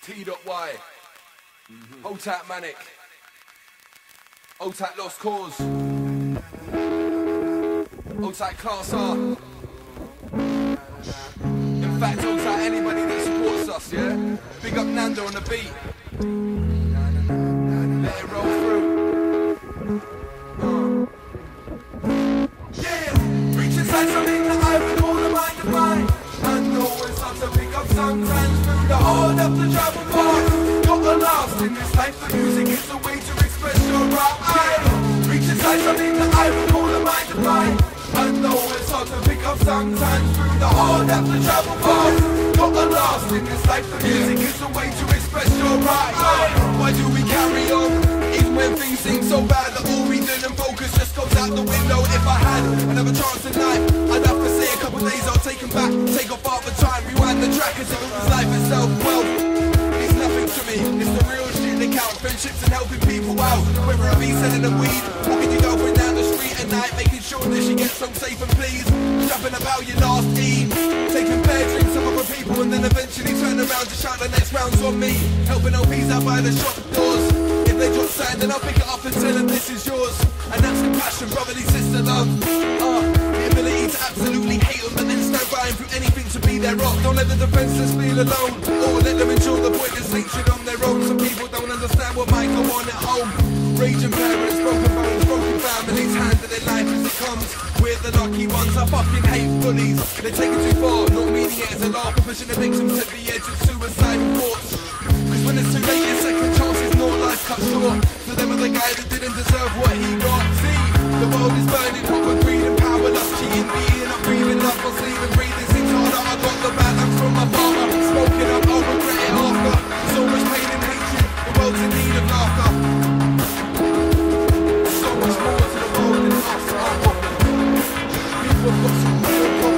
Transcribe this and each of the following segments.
T.Y. Mm-hmm. Hold tight, Manik. Hold tight, Lost Cause. Hold tight, Class R. In fact, hold tight anybody that supports us, yeah? Big up Nando on the beat. In this life, the music is a way to express your right. Reach inside something that I would call the mind mine. And know it's hard to pick up sometimes through the hard of the travel path. Got the last in this life, the music is a way to express your right. Why do we carry on? Even when things seem so bad that all reason and focus just goes out the window. If I had another chance life, I'd have to say a couple days I'll take 'em back. Take off all the time, rewind the track as if it was life itself. Well, count. Friendships and helping people out. Whether it be selling the weed, walking your girlfriend down the street at night, making sure that she gets home safe and pleased. Jumping about your last E, taking fair drinks of other people, and then eventually turn around to shout the next rounds on me. Helping LPs out by the shop doors. If they drop sand, then I'll pick it up and tell them this is yours. And that's compassion, brotherly sister love. Uh, the ability to absolutely hate them, but then stand by and through anything to be their rock. Don't let the defenseless feel alone, or let them endure the pointless hatred on go on at home. Raging parents, broken bones, broken families, handling life as it comes. We're the lucky ones, I fucking hate bullies. They take it too far, not meaning it a laugh, pushing the victims to the edge of suicidal thoughts. People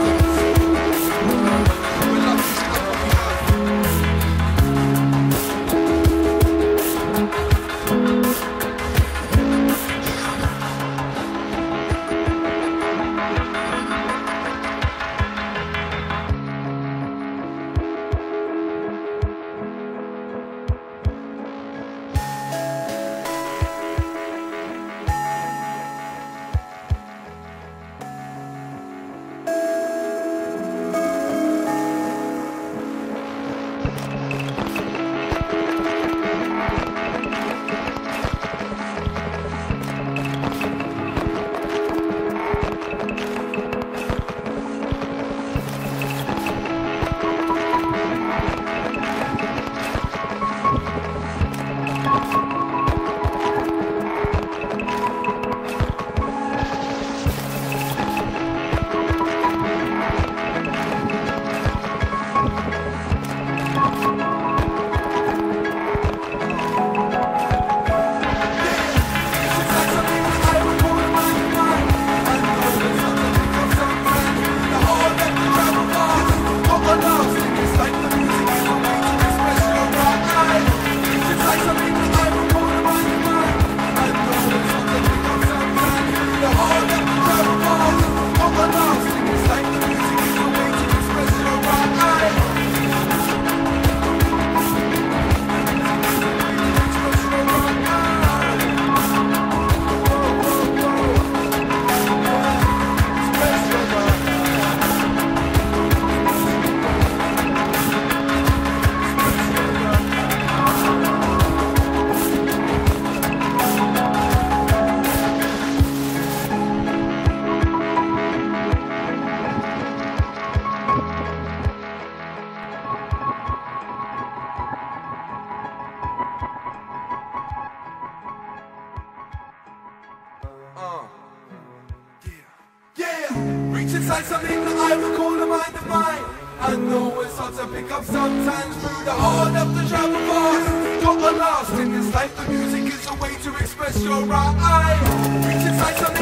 reach inside something that I would call a mind of mine. I know it's hard to pick up sometimes through the heart of the travel path. Got a last in this life, the music is a way to express your right. Reach inside something